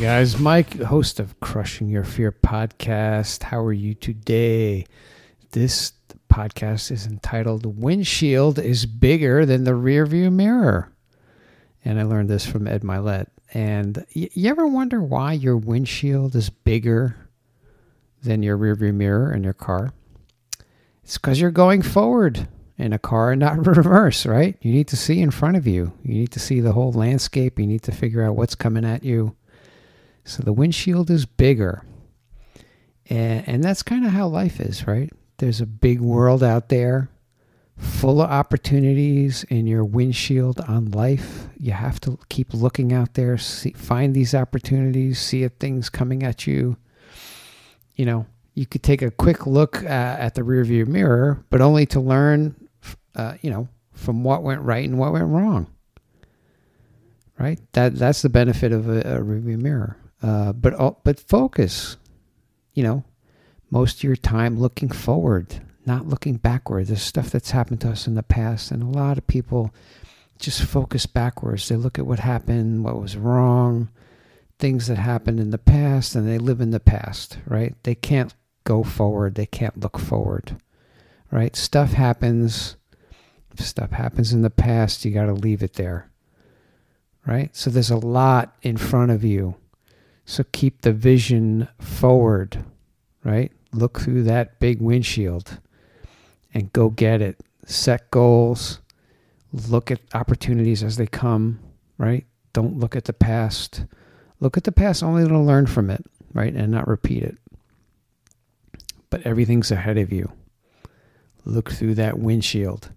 Guys, Mike, host of Crushing Your Fear podcast. How are you today? This podcast is entitled Windshield is Bigger Than the Rearview Mirror. And I learned this from Ed Mylett. And you ever wonder why your windshield is bigger than your rearview mirror in your car? It's because you're going forward in a car and not reverse, right? You need to see in front of you. You need to see the whole landscape. You need to figure out what's coming at you. So the windshield is bigger. And, and that's kind of how life is, right? There's a big world out there full of opportunities in your windshield on life. You have to keep looking out there, see, find these opportunities, see things coming at you. You know, you could take a quick look uh, at the rearview mirror, but only to learn, uh, you know, from what went right and what went wrong. Right? That that's the benefit of a, a rearview mirror. Uh, but uh, but focus. You know, most of your time looking forward, not looking backward. There's stuff that's happened to us in the past, and a lot of people just focus backwards. They look at what happened, what was wrong, things that happened in the past, and they live in the past, right? They can't go forward. They can't look forward, right? Stuff happens. If stuff happens in the past, you got to leave it there, right? So there's a lot in front of you. So keep the vision forward, right? Look through that big windshield and go get it. Set goals. Look at opportunities as they come, right? Don't look at the past. Look at the past only to learn from it, right? And not repeat it. But everything's ahead of you. Look through that windshield.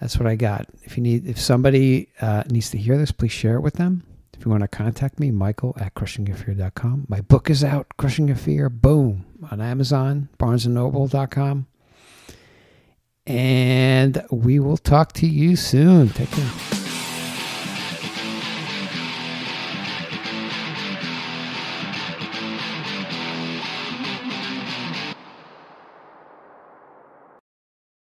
That's what I got. If you need, if somebody uh, needs to hear this, please share it with them. You want to contact me, Michael at crushingyourfear.com. My book is out, Crushing Your Fear, boom, on Amazon, barnesandnoble.com. And we will talk to you soon. Take care.